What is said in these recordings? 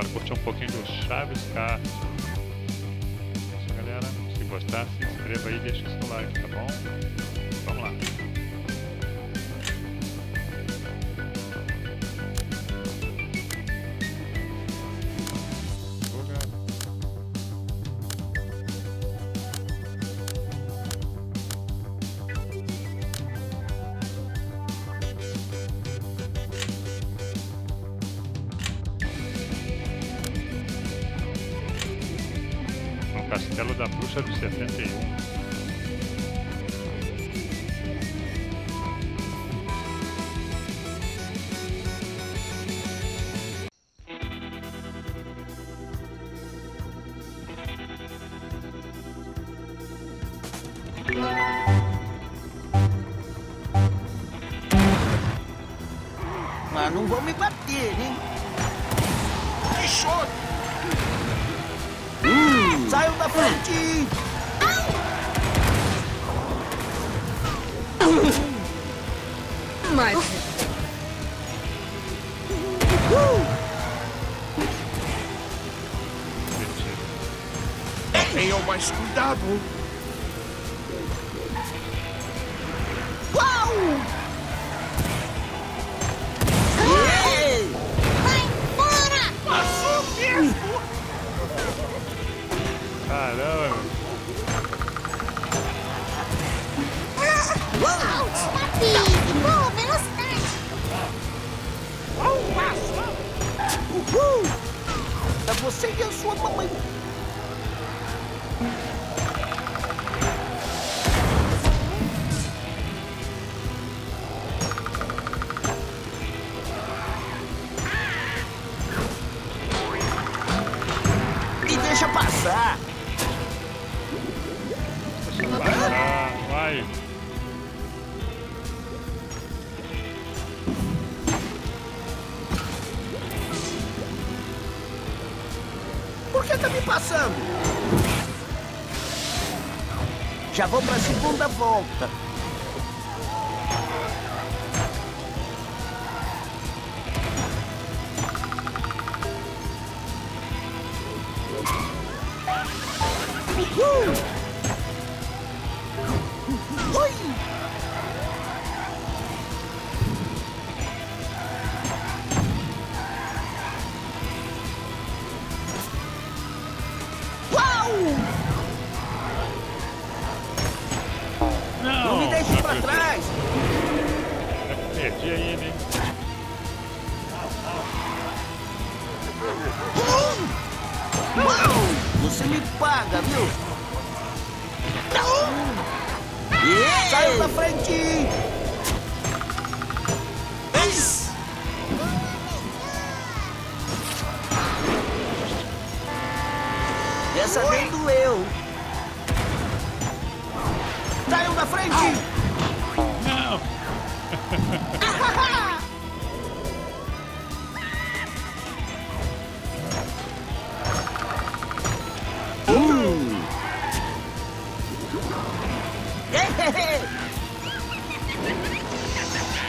para curtir um pouquinho do Chaves Kart. É isso, galera. Se gostar, se inscreva aí e deixa o seu like, tá bom? Vamos lá. Castelo da Bruxa do 71. Mas não vão me bater, hein? Quixote! Saiam da frente! Mas Tenham mais cuidado. Você e a sua mamãe. Me deixa passar. Passar. Vai! Passando? Já vou pra segunda volta. Uau! Você me paga, viu? Saiu da frente! Essa nem doeu! Saiu da frente! Não!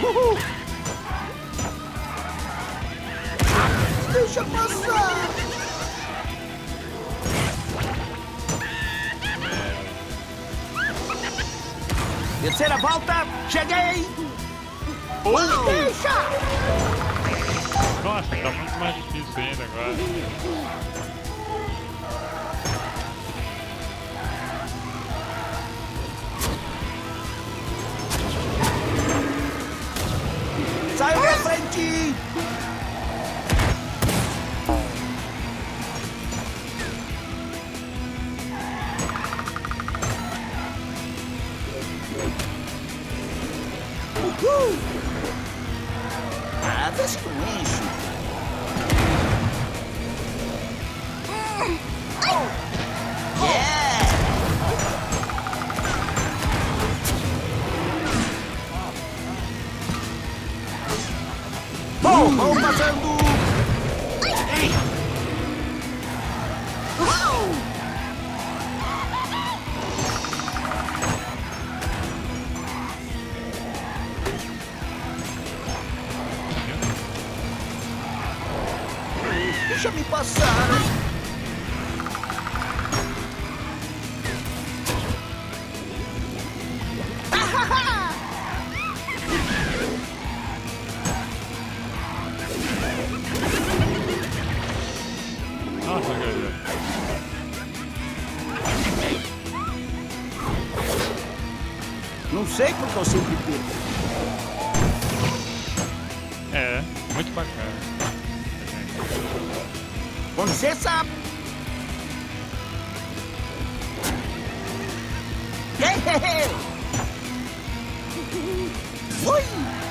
Uhul. Deixa passar! Terceira volta, cheguei! Não deixa! Nossa, tá muito mais difícil ainda agora. Se não enche. Yeah! Bom, vamos passando! Ei! Deixa me passar. Não sei porque eu sempre perco. É, muito bacana. Com licença. Hehehe. Ui!